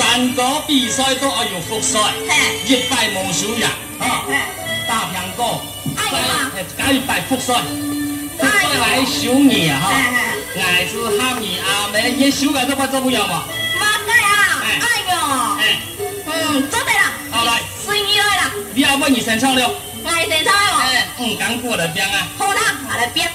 三个比赛都要有复赛，嘿，一拜无输赢，哈，嘿，大苹果，哎呀。再一拜复赛，复赛来收你啊哈，嘿俺是哈你阿妹，你收俺都不做不要嘛，妈该啊，哎哎呦，哎，嗯，做对啦，好来，随你来啦，你阿妹你先唱了，爱先唱了。哎，嗯，刚过来边啊，好啦，我来编。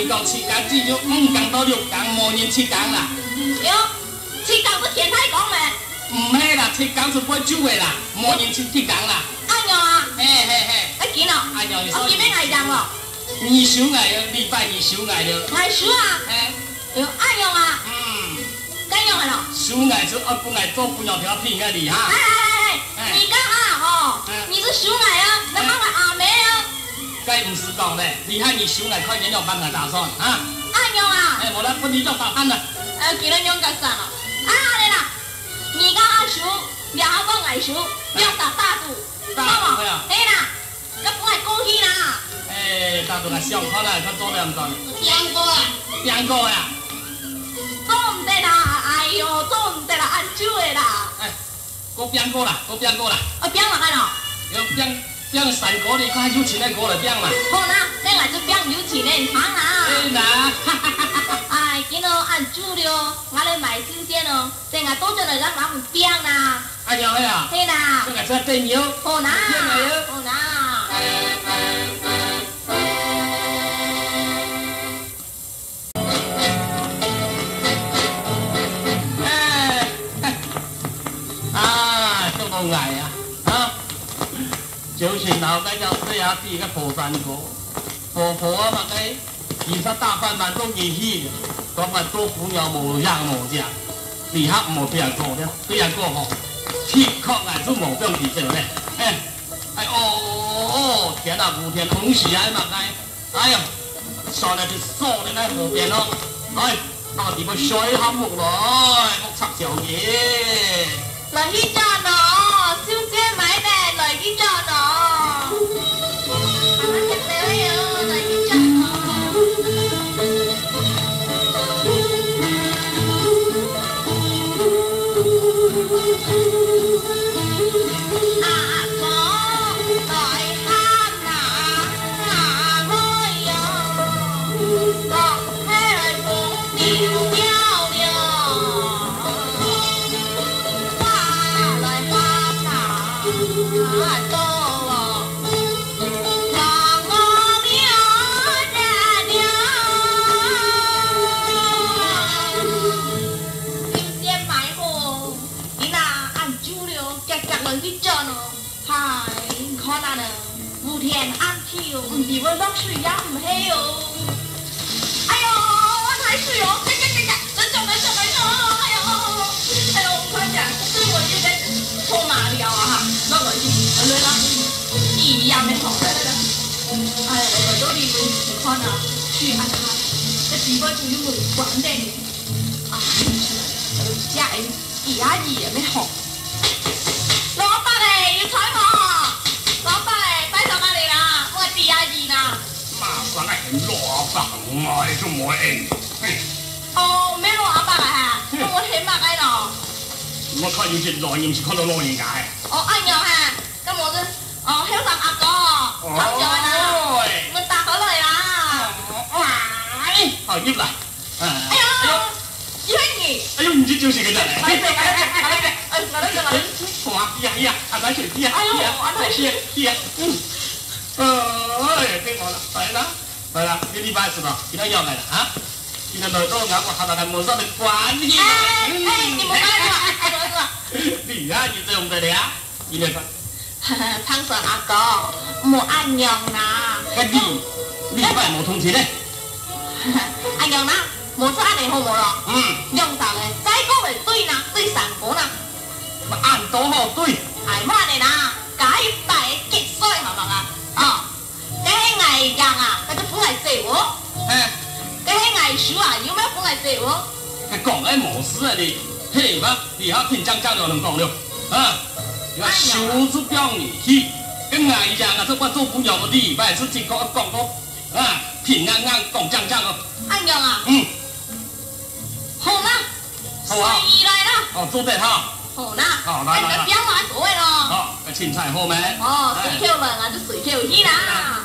哩。唔係講切梗，只要五更到六更，冇人切梗啦。有鐵羹都田太讲咩？唔系啦，切梗是不煮嘅啦，冇人切鐵梗啦。阿娘啊，嘿嘿一見咯，嘿，阿娘你我見咩藝人喎？你小藝了，禮拜二小藝了。藝術啊，誒，有阿娘啊，嗯，跟樣係咯。小藝是二不藝做不了條片嘅你哎哎。哎哎，你幹啊？哦嗯，你是小藝啊，你媽媽阿妹啊，該唔是讲咧，你看你小藝快点要幫我打算啊！阿娘啊，誒，我來幫你做答案啦。誒，見到樣格散啦。啊，来啦，你講阿叔，兩個藝術，兩打大肚，大肚呀係啦，咁我係恭喜啦。哎，大到個上課啦，佢做兩陣。兩個啊。邊個呀？做唔得啦，哎呦，做唔得啦，按酒的啦，誒，個邊個啦？個邊個啦？我變落去咯。有邊邊神果你快有錢嘅果嚟邊嘛？好啦，你來就變有錢的行啦。誒嗱，哎，見到按酒了，我来买新鮮咯，成日多咗嚟咱買唔變啦，阿娘哎呀，係啦這，個真牛。好啦變來了，好啦。哎，啊，做到捱啊！啊，早前后嘅有四下啲嘅破山果，婆婆啊嘛嘅，而家大半晚都热气，咁啊多苦有无样无只，而家冇俾人过咧，俾人过学，铁确系都冇俾人跌咗咧。哎，哎哦哦，天啊，无天空时啊嘛嘅，哎呀，上嚟就扫你喺河边咯，哎。到底要水项目来，木插小嘢。来去赚咯，小姐 天安丘，你们老师养没有？哎呦哎呀呀呀等等等等等哎哎呦哎呦我的这是我应该搓麻的呀哈那我就不对了你没好哎我都以为你是夸呢厉这地瓜就因我不管这啊压一二二没好老板嘞要踩我老板嘞白菜哪里了我地二二呢？麻烦了很多啊咋这么黑哦，咩老阿伯啊？我起碼雞咯。我確要食內鹽，食確到內鹽解。哦，哎呀嚇，咁我都哦，曉得阿哥，好在啦，我搭好嚟啦。喂，哦，葉啦。哎呀，葉兒。哎呦，唔知照食嘅真係。快啲，快啲，快啲，哎，快啲，快啲。哇，呀呀，阿奶食啲啊，哎呦，阿奶食啲啊，嗯，哎，聽我啦，嚟啦，嚟啦，呢啲巴士咯，幾多樣嚟啦嚇？ 너가 하다가 못 사는 거 아니? 에이, 에이, 뭐 말이야? 네가 이제 용대야? 이래서. 상선 아까 뭐 안녕나. 니, 니가 뭐 통치래? 안녕나, 뭐 사네 호모로. 응. 용사네, 자이고를 뚜이나, 뚜이상고나. 안도호 뚜이. 아이 뭐하네나, 가입바에 깃소이 小啊，有没有过来陪哦？他讲的无私啊，你。嘿，我，你还听张讲了能讲了啊。啊，小猪表儿戏。跟一样啊，这管做朋友的，你也不爱吃，讲。哦，平安安，讲张讲哦。哎，娘啊，嗯。好啦，随你来啦。哦，做这套。好啦，好啦。哎，个表碗多的咯。哦，个青菜好没？哦，随口问啊，就随口去啦。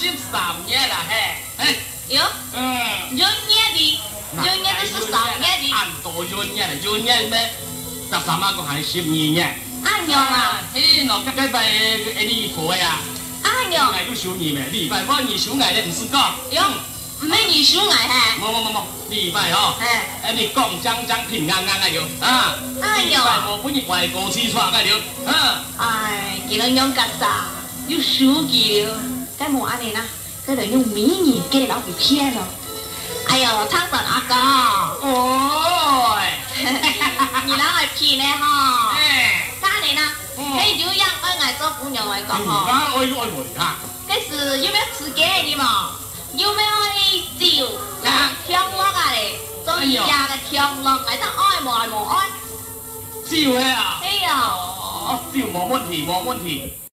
十三年了嘿，嘿，哟，嗯，闰年的，闰年的是三年的，俺多闰年啦，闰年咩？十三啊個係十二年，俺娘啊，嘿，喏，個禮拜哎你婆呀，俺娘，俺都收年咩？禮拜我你收愛咧，唔是講，哟，唔免二叔爱嘿，冇冇冇冇，禮拜哦，嘿，誒你讲讲讲平安安嘅了，啊，哎呦禮拜我本日外國黐錯嘅了，啊，哎，给人娘干啥？有手机了，该无安尼啦，该人用美语给老给骗了。哎呦，汤神阿哥，哦，你老爱骗的哈？诶，干你呢？嘿，就让恩爱做姑娘来讲而哈。家爱爱无啊？这是有没有吃鸡的嘛？有没有酒？啊，香乐啊嘞，做宜家的香乐，来得爱无爱无爱？照嘅啊？哎呀！哦，照冇问题，冇问题。